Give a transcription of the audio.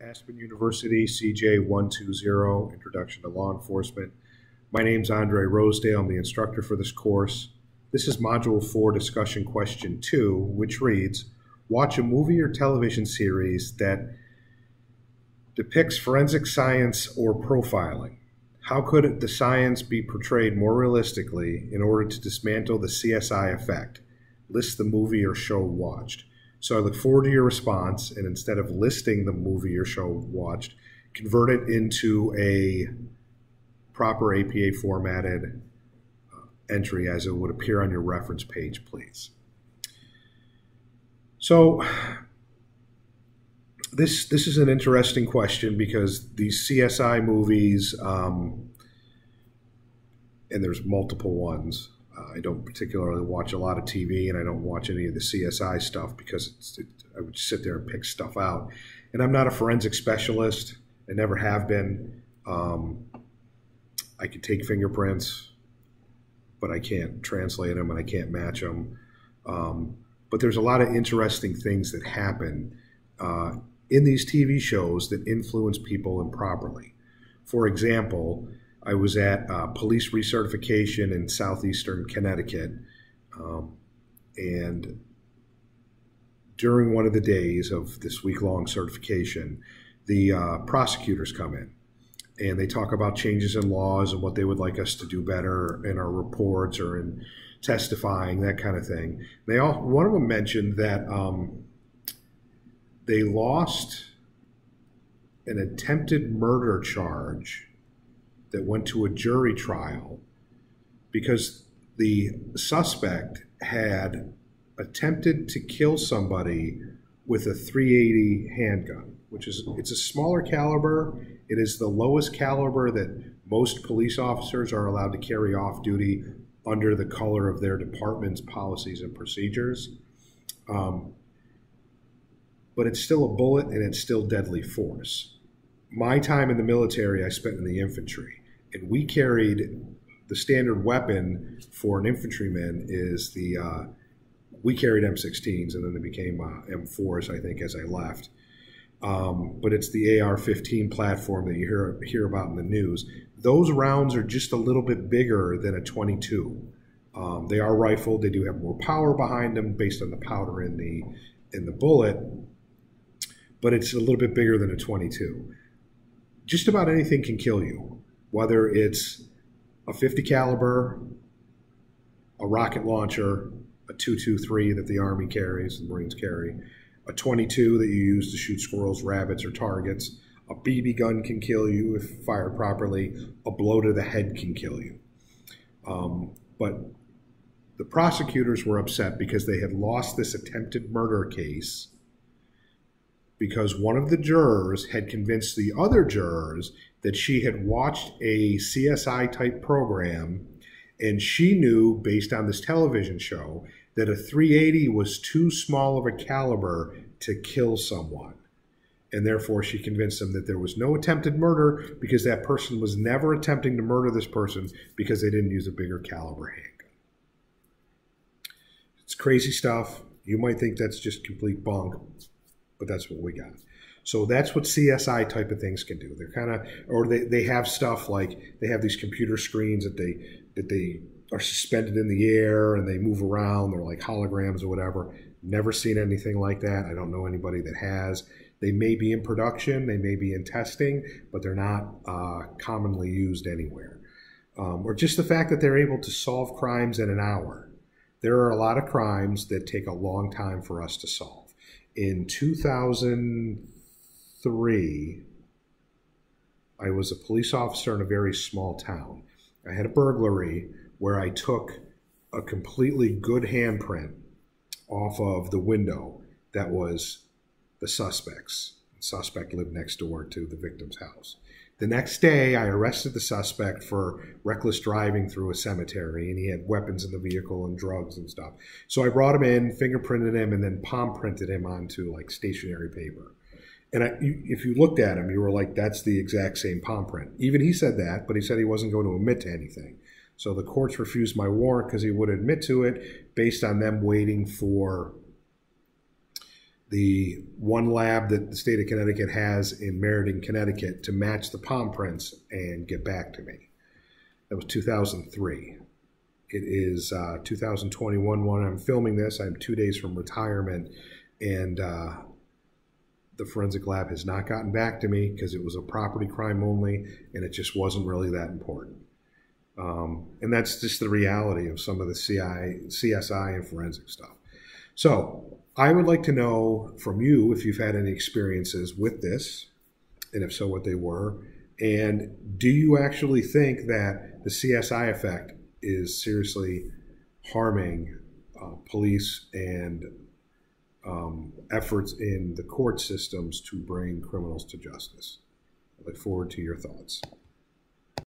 Aspen University, CJ 120, Introduction to Law Enforcement. My name is Andre Rosedale. I'm the instructor for this course. This is Module 4, Discussion Question 2, which reads Watch a movie or television series that depicts forensic science or profiling. How could the science be portrayed more realistically in order to dismantle the CSI effect? List the movie or show watched. So I look forward to your response, and instead of listing the movie or show watched, convert it into a proper APA formatted uh, entry as it would appear on your reference page, please. So this this is an interesting question because these CSI movies, um, and there's multiple ones. Uh, I don't particularly watch a lot of TV, and I don't watch any of the CSI stuff because it, I would sit there and pick stuff out. And I'm not a forensic specialist. I never have been. Um, I can take fingerprints, but I can't translate them and I can't match them. Um, but there's a lot of interesting things that happen uh, in these TV shows that influence people improperly. For example, I was at uh, police recertification in southeastern Connecticut, um, and during one of the days of this week long certification, the uh, prosecutors come in and they talk about changes in laws and what they would like us to do better in our reports or in testifying, that kind of thing. They all one of them mentioned that um, they lost an attempted murder charge that went to a jury trial because the suspect had attempted to kill somebody with a 380 handgun, which is it's a smaller caliber. It is the lowest caliber that most police officers are allowed to carry off duty under the color of their department's policies and procedures. Um, but it's still a bullet and it's still deadly force. My time in the military, I spent in the infantry and we carried the standard weapon for an infantryman is the uh, we carried M16s and then they became uh, M4s I think as I left. Um, but it's the AR-15 platform that you hear hear about in the news. Those rounds are just a little bit bigger than a 22. Um, they are rifled. They do have more power behind them based on the powder in the in the bullet, but it's a little bit bigger than a 22. Just about anything can kill you whether it's a 50 caliber, a rocket launcher, a 223 that the Army carries, the Marines carry, a 22 that you use to shoot squirrels, rabbits, or targets. A BB gun can kill you if fired properly. A blow to the head can kill you. Um, but the prosecutors were upset because they had lost this attempted murder case because one of the jurors had convinced the other jurors that she had watched a CSI type program and she knew based on this television show that a 380 was too small of a caliber to kill someone. And therefore, she convinced them that there was no attempted murder because that person was never attempting to murder this person because they didn't use a bigger caliber handgun. It's crazy stuff. You might think that's just complete bunk but that's what we got. So that's what CSI type of things can do. They're kind of, or they, they have stuff like they have these computer screens that they that they are suspended in the air and they move around. They're like holograms or whatever. Never seen anything like that. I don't know anybody that has. They may be in production, they may be in testing, but they're not uh, commonly used anywhere. Um, or just the fact that they're able to solve crimes in an hour. There are a lot of crimes that take a long time for us to solve in 2003, I was a police officer in a very small town. I had a burglary where I took a completely good handprint off of the window that was the suspect's. The suspect lived next door to the victim's house. The next day, I arrested the suspect for reckless driving through a cemetery, and he had weapons in the vehicle and drugs and stuff. So I brought him in, fingerprinted him, and then palm printed him onto like stationery paper. And I, if you looked at him, you were like, "That's the exact same palm print." Even he said that, but he said he wasn't going to admit to anything. So the courts refused my warrant because he would admit to it, based on them waiting for the one lab that the state of Connecticut has in Meriden, Connecticut, to match the palm prints and get back to me. That was 2003. It is uh, 2021 when I'm filming this. I'm two days from retirement, and uh, the forensic lab has not gotten back to me because it was a property crime only, and it just wasn't really that important. Um, and that's just the reality of some of the CI, CSI and forensic stuff. So I would like to know from you if you've had any experiences with this, and if so, what they were. And do you actually think that the CSI effect is seriously harming uh, police and um, efforts in the court systems to bring criminals to justice? I look forward to your thoughts.